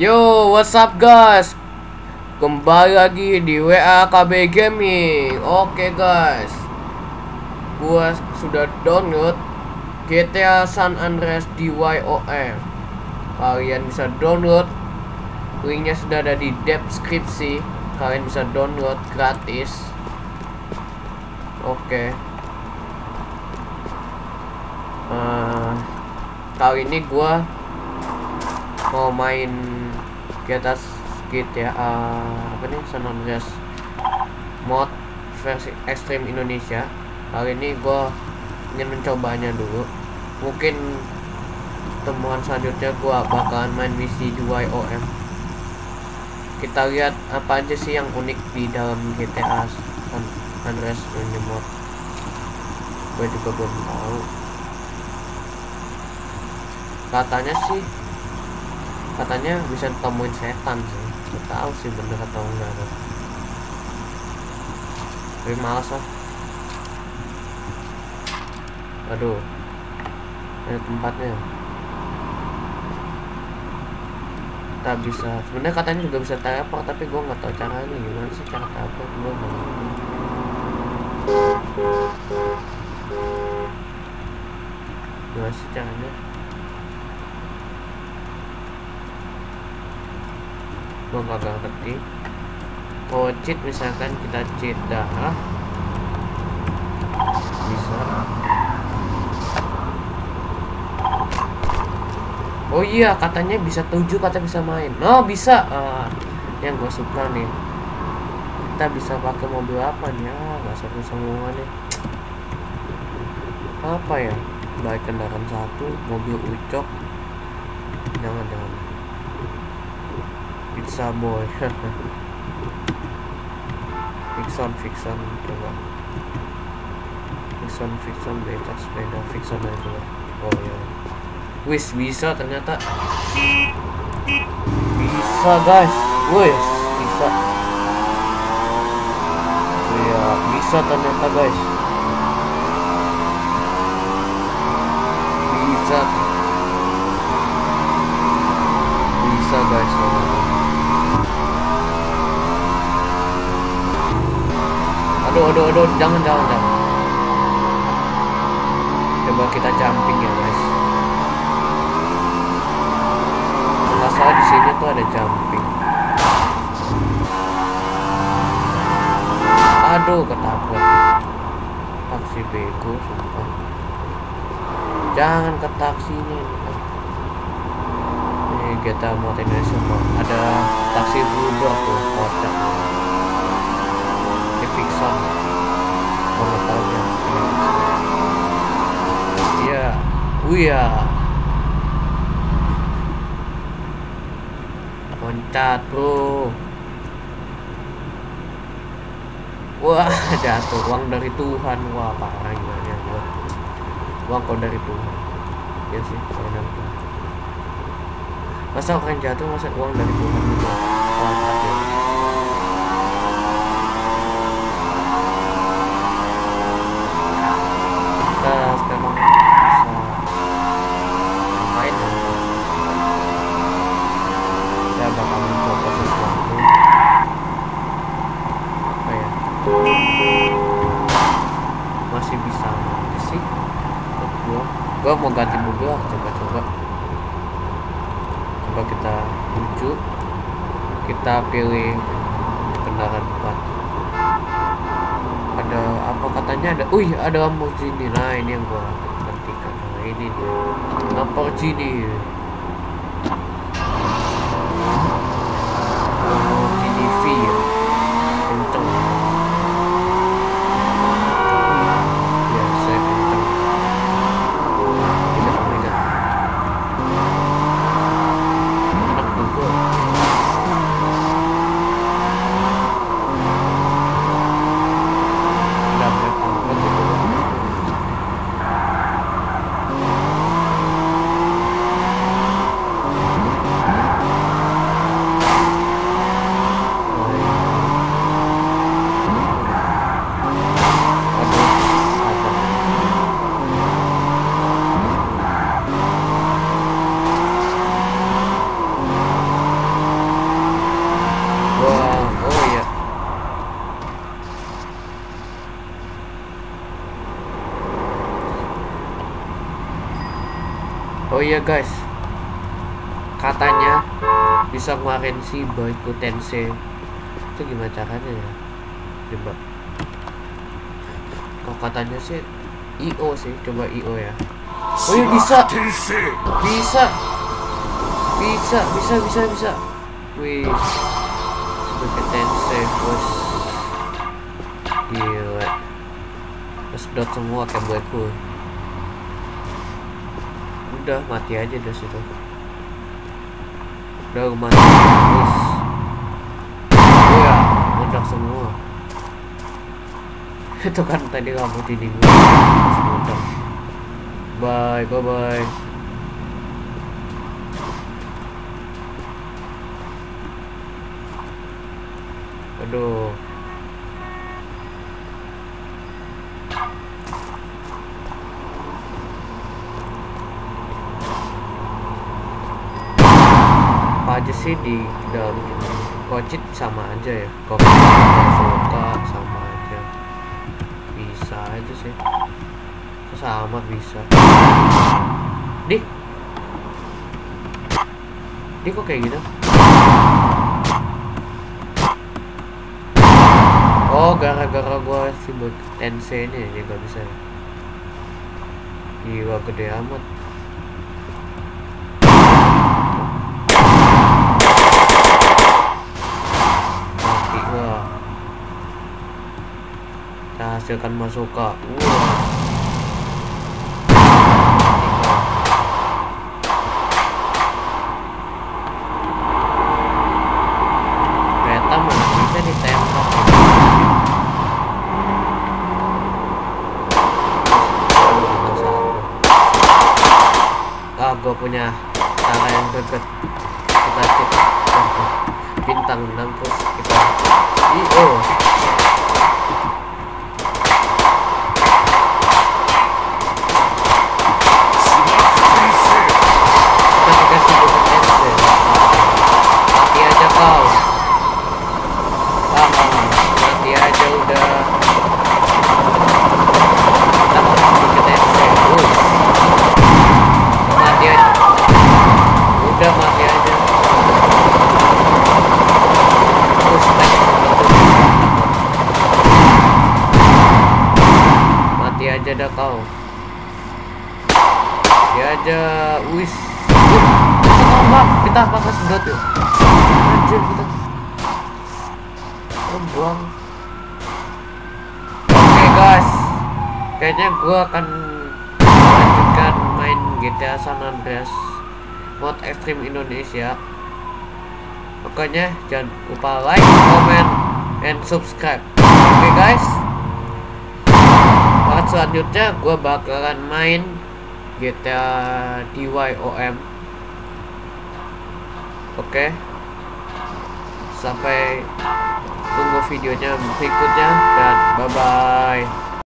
Yo, what's up guys? Kembali lagi di WA KB Gaming. Oke guys. Gua sudah download GTA San Andreas di YOM. Kalian bisa download. Linknya sudah ada di deskripsi. Kalian bisa download gratis. Oke. Eh, kali ini gua mau main GTA GTA apa nih Andreas mod versi ekstrim Indonesia. Kali ini gue ingin mencobanya dulu. Mungkin temuan selanjutnya gue bakalan main misi 2 OM kita lihat apa aja sih yang unik di dalam GTA San Andreas ini mod. Gue juga belum tahu. Katanya sih katanya bisa temuin setan sih. Gak tahu sih bener atau enggak tapi males lah. Aduh. Ada tempatnya. Kita bisa sebenarnya katanya juga bisa teleport tapi gue nggak tahu caranya. Gimana sih cara teleport? Gue nggak ngerti gimana sih caranya gue gak ngerti oh cheat misalkan kita cheat darah. Bisa. Oh iya katanya bisa tujuh kata bisa main. Oh bisa. Ah, yang gue suka nih. Kita bisa pakai mobil apa nih? Ah gak seru semua nih. Apa ya? Baik kendaraan satu mobil ucok. Jangan jangan pizza boy Fixon Fixon coba. Fixon Fixon becak sepeda Fixon aja coba oh ya wis bisa ternyata. Bisa guys. Wis bisa. Iya bisa ternyata guys aduh aduh jangan jangan jangan. Coba kita jumping ya guys. Nggak salah di sini tuh ada jumping. Aduh ketabrak. Taksi bego sumpah. Jangan ke taksinya ini. Kita mau mau ada taksi bulldog tuh kocak nggak tahu ya ini Fixon iya. Loncat bro. Wah jatuh. Uang dari Tuhan. Wah parah gimana gua. Uang kau dari Tuhan. Ya sih nanti masa orang jatuh masa uang dari Tuhan? Gitu gua mau ganti mobil coba-coba coba kita tuju kita pilih kendaraan depan. Ada apa katanya? Ada wih ada Lamborghini. Nah ini yang gua nantikan nah ini dia. Lamborghini. Lamborghini V ya oh iya guys. Katanya bisa ngeluarin si Boyku Tensei itu gimana caranya ya? Coba. Kok katanya sih IO sih. Coba IO ya. Oh iya bisa. Bisa. Bisa bisa bisa bisa. Wih. Sebagai Tensei bos. Gila. Sedot semua kayak buatku udah mati aja dari situ. Udah mati. Terus. Ya meledak semua. Itu kan tadi kamu meledak bye bye bye. Aduh aja sih di dalam ini kocit sama aja ya. Kopi suka sama aja. Bisa aja sih. Sama bisa. Di. Di kok kayak gitu? Oh gara-gara gua sibuk tense ini ya gak bisa ya. Gila gede amat mati gua kita hasilkan masuka wah kereta mana bisa ditembak Aduh, masalah gua. ah gue punya cara yang greget kita cek bintang 6 terus kita IO aja dah kau mati aja wis kita tembak kita nggak sedot ya anjir kita. Buang. Oke guys. Kayaknya gua akan melanjutkan main GTA San Andreas mod ekstrim Indonesia. Pokoknya jangan lupa like comment and subscribe. Oke guys. part selanjutnya gue bakalan main GTA DYOM oke. Sampai tunggu videonya berikutnya dan bye bye